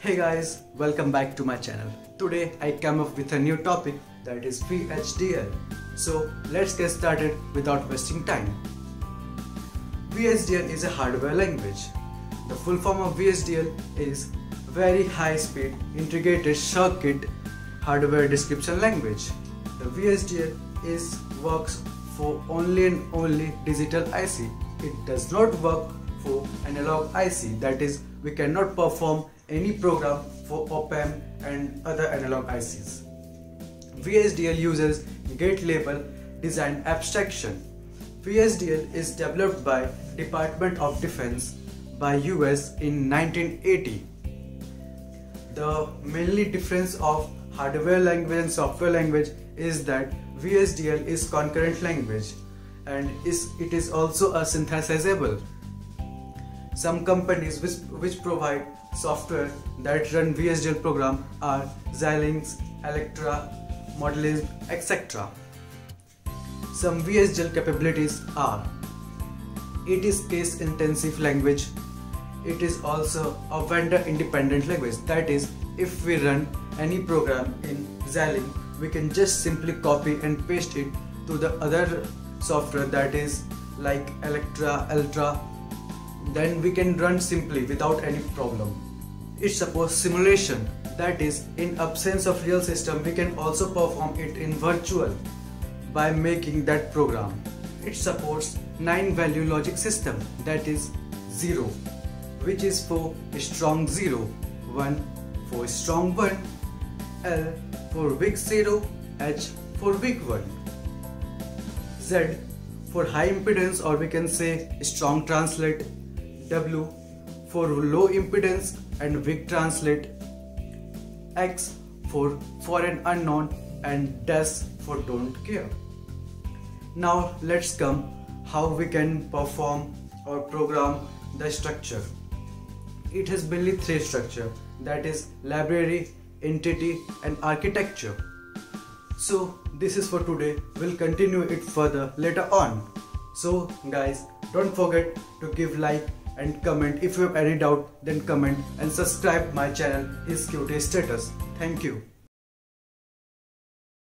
Hey guys, welcome back to my channel. Today I come up with a new topic that is VHDL. So let's get started without wasting time. VHDL is a hardware language. The full form of VHDL is Very High Speed Integrated Circuit Hardware Description Language. The VHDL is works for only and only digital IC. It does not work for analog IC that is we cannot perform any program for op-amp and other analog ICs. VHDL uses gate level design abstraction. VHDL is developed by Department of Defense by US in 1980. The mainly difference of hardware language and software language is that VHDL is concurrent language and is, it is also a synthesizable. Some companies which, which provide software that run VHDL program are Xilinx, Altera, Modellism, etc. Some VHDL capabilities are it is case intensive language. It is also a vendor independent language that is if we run any program in Xilinx we can just simply copy and paste it to the other software that is like Altera, Ultra then we can run simply without any problem. It supports simulation that is in absence of real system we can also perform it in virtual by making that program. It supports 9 value logic system that is 0 which is for strong 0, 1 for strong 1, L for weak 0, H for weak 1, Z for high impedance or we can say strong translate W for low impedance and weak translate, X for for an unknown and dash for don't care. Now let's come how we can perform or program the structure. It has mainly three structure that is library, entity and architecture. So this is for today. We'll continue it further later on. So guys don't forget to give like and comment. If you have any doubt then comment and subscribe my channel is QT status. Thank you